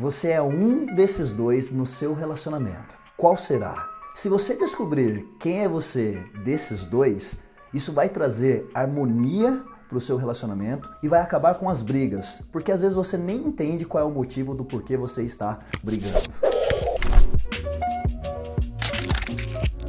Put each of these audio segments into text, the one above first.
você é um desses dois no seu relacionamento. Qual será? Se você descobrir quem é você desses dois, isso vai trazer harmonia para o seu relacionamento e vai acabar com as brigas, porque às vezes você nem entende qual é o motivo do porquê você está brigando.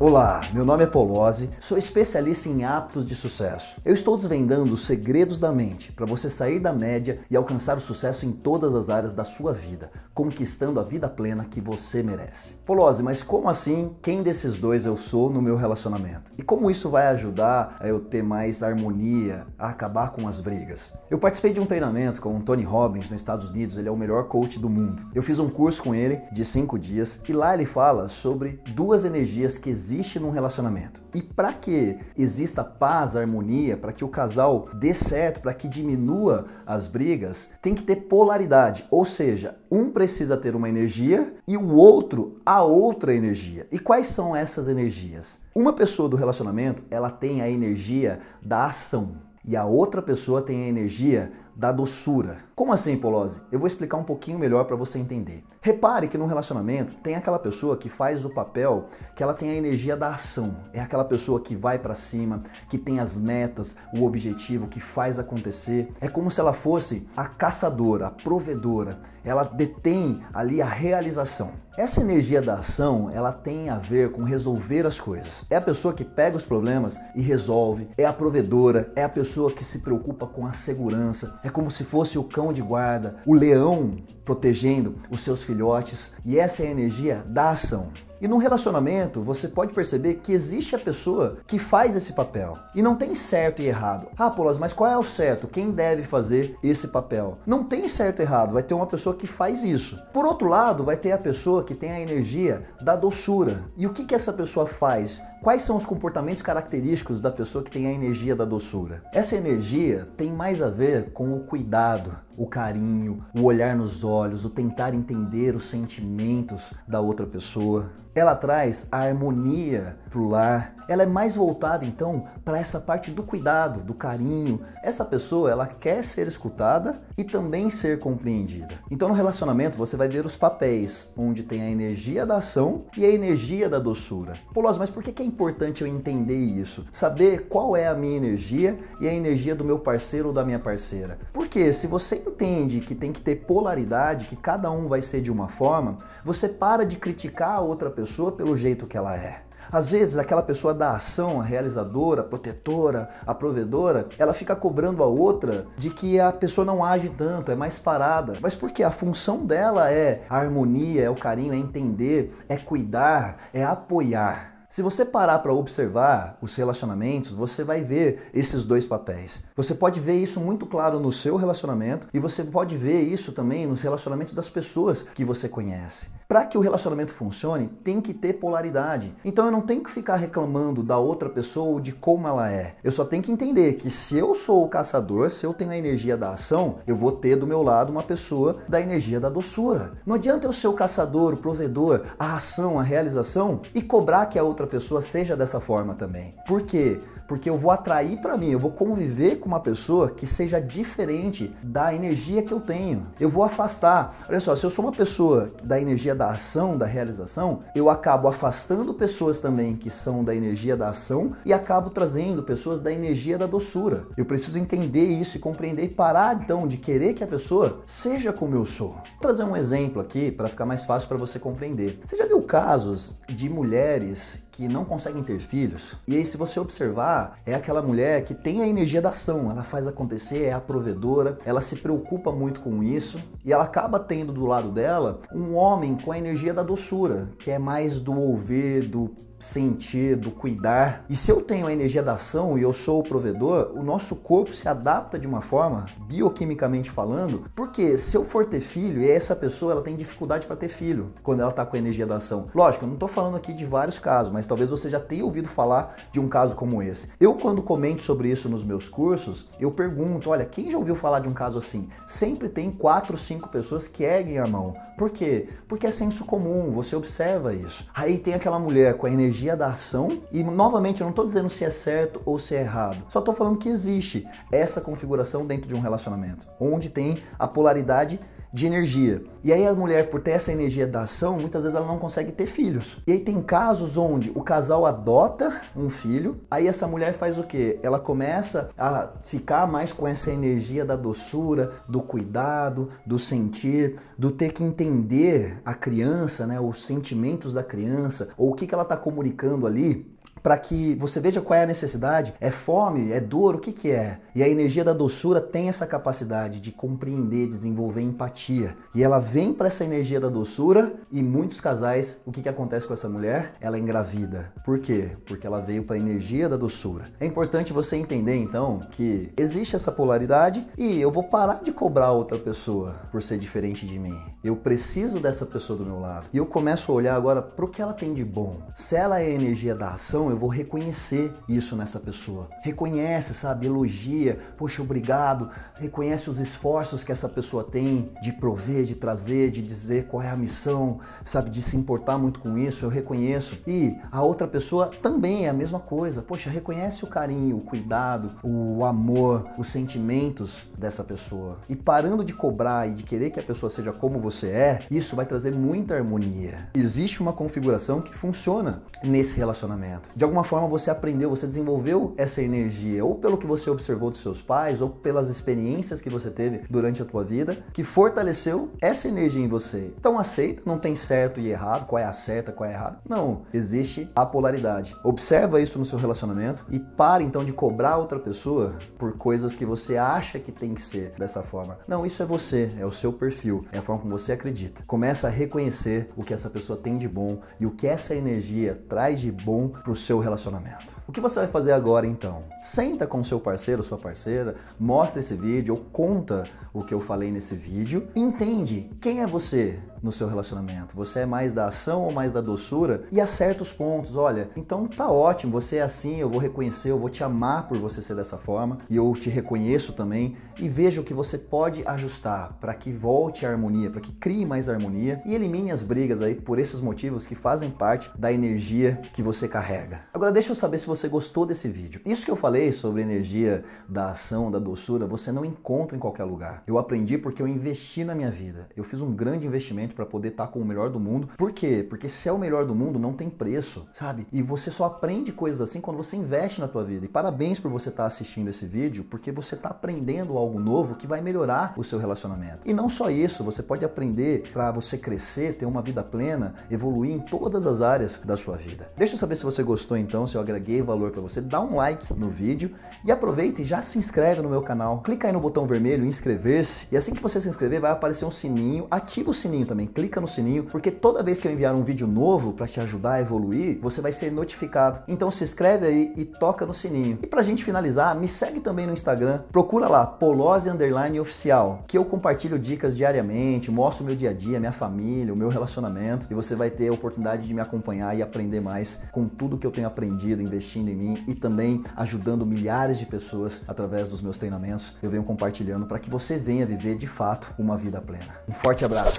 Olá, meu nome é Polozzi, sou especialista em hábitos de sucesso. Eu estou desvendando os segredos da mente para você sair da média e alcançar o sucesso em todas as áreas da sua vida, conquistando a vida plena que você merece. Polozzi, mas como assim? Quem desses dois eu sou no meu relacionamento? E como isso vai ajudar a eu ter mais harmonia, a acabar com as brigas? Eu participei de um treinamento com o Tony Robbins nos Estados Unidos, ele é o melhor coach do mundo. Eu fiz um curso com ele de cinco dias e lá ele fala sobre duas energias que existem existe num relacionamento. E para que exista paz, harmonia, para que o casal dê certo, para que diminua as brigas, tem que ter polaridade, ou seja, um precisa ter uma energia e o outro a outra energia. E quais são essas energias? Uma pessoa do relacionamento, ela tem a energia da ação e a outra pessoa tem a energia da doçura. Como assim, Polozzi? Eu vou explicar um pouquinho melhor para você entender. Repare que no relacionamento tem aquela pessoa que faz o papel que ela tem a energia da ação. É aquela pessoa que vai para cima, que tem as metas, o objetivo, que faz acontecer. É como se ela fosse a caçadora, a provedora. Ela detém ali a realização. Essa energia da ação, ela tem a ver com resolver as coisas. É a pessoa que pega os problemas e resolve, é a provedora, é a pessoa que se preocupa com a segurança, é como se fosse o cão de guarda, o leão protegendo os seus filhotes, e essa é a energia da ação. E no relacionamento, você pode perceber que existe a pessoa que faz esse papel. E não tem certo e errado. Ah, Polas, mas qual é o certo? Quem deve fazer esse papel? Não tem certo e errado, vai ter uma pessoa que faz isso. Por outro lado, vai ter a pessoa que tem a energia da doçura. E o que, que essa pessoa faz? Quais são os comportamentos característicos da pessoa que tem a energia da doçura? Essa energia tem mais a ver com o cuidado, o carinho, o olhar nos olhos, o tentar entender os sentimentos da outra pessoa. Ela traz a harmonia para o lar. Ela é mais voltada então para essa parte do cuidado, do carinho. Essa pessoa ela quer ser escutada e também ser compreendida. Então no relacionamento você vai ver os papéis, onde tem a energia da ação e a energia da doçura. Polosa, mas por que é importante eu entender isso? Saber qual é a minha energia e a energia do meu parceiro ou da minha parceira. Porque se você entende que tem que ter polaridade, que cada um vai ser de uma forma, você para de criticar a outra pessoa pelo jeito que ela é. Às vezes, aquela pessoa da ação, a realizadora, a protetora, a provedora, ela fica cobrando a outra de que a pessoa não age tanto, é mais parada. Mas porque a função dela é a harmonia, é o carinho, é entender, é cuidar, é apoiar. Se você parar para observar os relacionamentos, você vai ver esses dois papéis. Você pode ver isso muito claro no seu relacionamento e você pode ver isso também nos relacionamentos das pessoas que você conhece. Para que o relacionamento funcione, tem que ter polaridade. Então eu não tenho que ficar reclamando da outra pessoa ou de como ela é. Eu só tenho que entender que se eu sou o caçador, se eu tenho a energia da ação, eu vou ter do meu lado uma pessoa da energia da doçura. Não adianta eu ser o caçador, o provedor, a ação, a realização e cobrar que a outra outra pessoa seja dessa forma também. Por quê? Porque eu vou atrair para mim, eu vou conviver com uma pessoa que seja diferente da energia que eu tenho. Eu vou afastar. Olha só, se eu sou uma pessoa da energia da ação, da realização, eu acabo afastando pessoas também que são da energia da ação e acabo trazendo pessoas da energia da doçura. Eu preciso entender isso e compreender e parar então de querer que a pessoa seja como eu sou. Vou trazer um exemplo aqui para ficar mais fácil para você compreender. Você já viu casos de mulheres que não conseguem ter filhos. E aí, se você observar, é aquela mulher que tem a energia da ação, ela faz acontecer, é a provedora, ela se preocupa muito com isso e ela acaba tendo do lado dela um homem com a energia da doçura, que é mais do ouvir, do sentir, do cuidar. E se eu tenho a energia da ação e eu sou o provedor, o nosso corpo se adapta de uma forma, bioquimicamente falando, porque se eu for ter filho e essa pessoa ela tem dificuldade para ter filho quando ela está com a energia da ação. Lógico, eu não estou falando aqui de vários casos, mas talvez você já tenha ouvido falar de um caso como esse. Eu quando comento sobre isso nos meus cursos, eu pergunto, olha, quem já ouviu falar de um caso assim? Sempre tem quatro, cinco pessoas que erguem a mão. Por quê? Porque é senso comum, você observa isso. Aí tem aquela mulher com a energia energia da ação. E novamente, eu não estou dizendo se é certo ou se é errado. Só estou falando que existe essa configuração dentro de um relacionamento, onde tem a polaridade de energia. E aí a mulher, por ter essa energia da ação, muitas vezes ela não consegue ter filhos. E aí tem casos onde o casal adota um filho, aí essa mulher faz o quê? Ela começa a ficar mais com essa energia da doçura, do cuidado, do sentir, do ter que entender a criança, né, os sentimentos da criança, ou o que, que ela está comunicando ali para que você veja qual é a necessidade. É fome? É dor? O que, que é? E a energia da doçura tem essa capacidade de compreender, de desenvolver empatia. E ela vem para essa energia da doçura e muitos casais, o que, que acontece com essa mulher? Ela é engravida. Por quê? Porque ela veio para a energia da doçura. É importante você entender então que existe essa polaridade e eu vou parar de cobrar outra pessoa por ser diferente de mim. Eu preciso dessa pessoa do meu lado. E eu começo a olhar agora para o que ela tem de bom. Se ela é a energia da ação, eu vou reconhecer isso nessa pessoa. Reconhece, sabe? Elogia. Poxa, obrigado. Reconhece os esforços que essa pessoa tem de prover, de trazer, de dizer qual é a missão, sabe? De se importar muito com isso. Eu reconheço. E a outra pessoa também é a mesma coisa. Poxa, reconhece o carinho, o cuidado, o amor, os sentimentos dessa pessoa. E parando de cobrar e de querer que a pessoa seja como você é, isso vai trazer muita harmonia. Existe uma configuração que funciona nesse relacionamento. De alguma forma você aprendeu, você desenvolveu essa energia, ou pelo que você observou dos seus pais, ou pelas experiências que você teve durante a tua vida, que fortaleceu essa energia em você. Então aceita, não tem certo e errado, qual é a certa, qual é a errada. Não, existe a polaridade. Observa isso no seu relacionamento e para então de cobrar outra pessoa por coisas que você acha que tem que ser dessa forma. Não, isso é você, é o seu perfil, é a forma como você acredita. Começa a reconhecer o que essa pessoa tem de bom e o que essa energia traz de bom pro seu seu relacionamento. O que você vai fazer agora então? Senta com seu parceiro, sua parceira, mostra esse vídeo ou conta o que eu falei nesse vídeo. Entende quem é você no seu relacionamento. Você é mais da ação ou mais da doçura? E acerta os pontos. Olha, então tá ótimo, você é assim, eu vou reconhecer, eu vou te amar por você ser dessa forma e eu te reconheço também e veja o que você pode ajustar para que volte a harmonia, para que crie mais harmonia e elimine as brigas aí por esses motivos que fazem parte da energia que você carrega. Agora deixa eu saber se você gostou desse vídeo. Isso que eu falei sobre energia da ação, da doçura, você não encontra em qualquer lugar. Eu aprendi porque eu investi na minha vida. Eu fiz um grande investimento para poder estar com o melhor do mundo. Por quê? Porque se é o melhor do mundo, não tem preço, sabe? E você só aprende coisas assim quando você investe na tua vida. E parabéns por você estar assistindo esse vídeo, porque você está aprendendo algo novo que vai melhorar o seu relacionamento. E não só isso, você pode aprender para você crescer, ter uma vida plena, evoluir em todas as áreas da sua vida. Deixa eu saber se você gostou então, se eu agreguei valor para você, dá um like no vídeo e aproveita e já se inscreve no meu canal. Clica aí no botão vermelho inscrever-se e assim que você se inscrever vai aparecer um sininho. Ativa o sininho também, clica no sininho, porque toda vez que eu enviar um vídeo novo para te ajudar a evoluir, você vai ser notificado. Então se inscreve aí e toca no sininho. E pra gente finalizar, me segue também no Instagram. Procura lá Polose underline oficial, que eu compartilho dicas diariamente, mostro meu dia a dia, minha família, o meu relacionamento e você vai ter a oportunidade de me acompanhar e aprender mais com tudo que eu tenho aprendido investindo investindo em mim e também ajudando milhares de pessoas através dos meus treinamentos. Eu venho compartilhando para que você venha viver de fato uma vida plena. Um forte abraço.